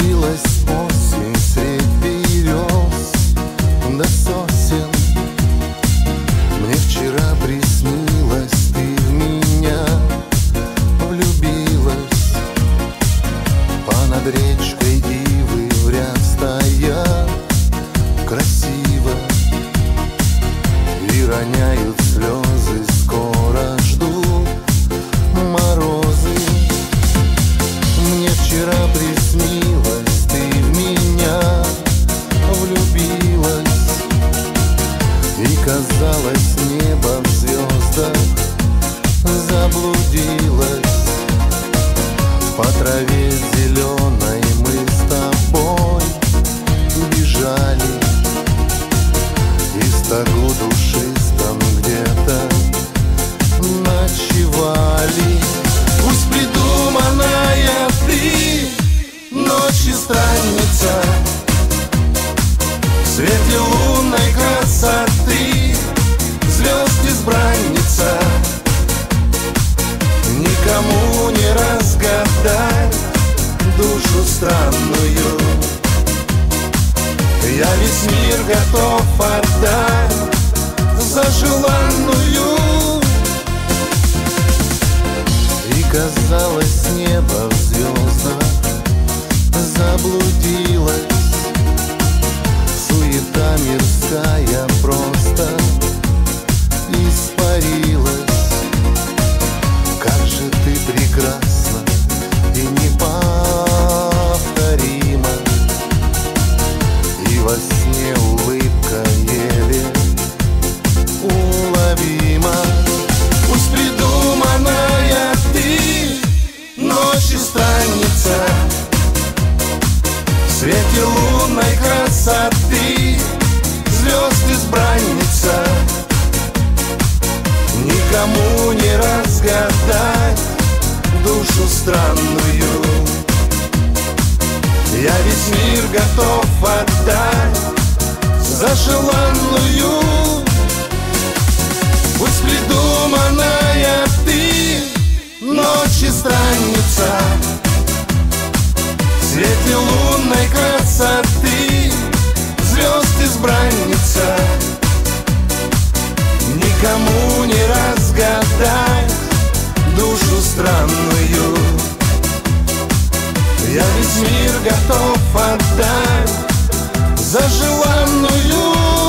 Заблудилась осень средь берез до сосен. Мне вчера приснилось, ты в меня влюбилась. Понад речкой ивы в ряд стоят заблудилось По траве зеленой мы с тобой бежали И в стогу душистом где-то ночевали. Пусть придуманная ты ночи странница В свете лунной странную. Я весь мир готов отдать за желанную разгадать душу странную. Я весь мир готов отдать за желанную. Пусть придуманная ты ночи странница Я весь мир готов отдать за желанную